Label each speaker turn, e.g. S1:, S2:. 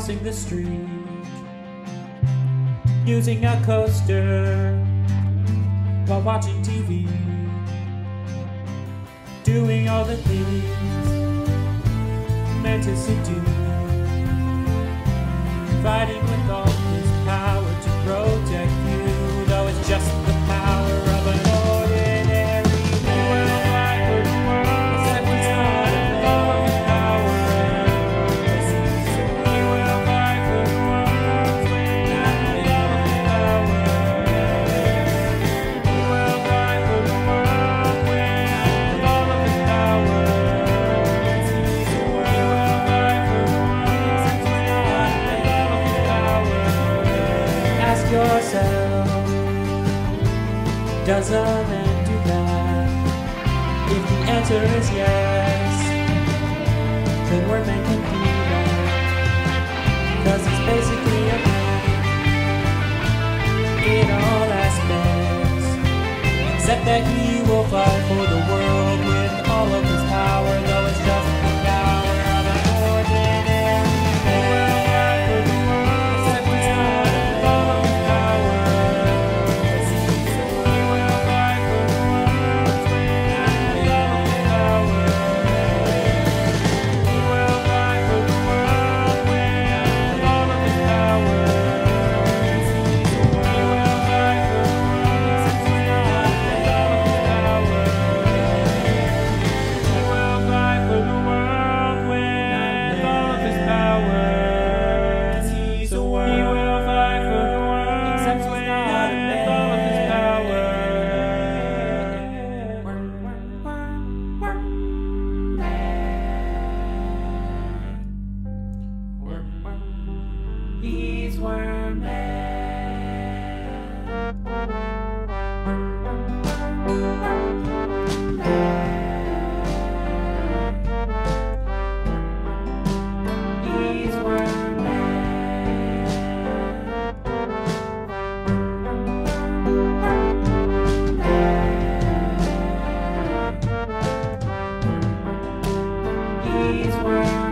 S1: crossing the street using a coaster while watching TV, doing all the things meant to do, fighting with all. Does a man do that? If the answer is yes, then we're making do that. Cause it's basically a man in all aspects, except that he will fight for the world. These were men. men. These were these.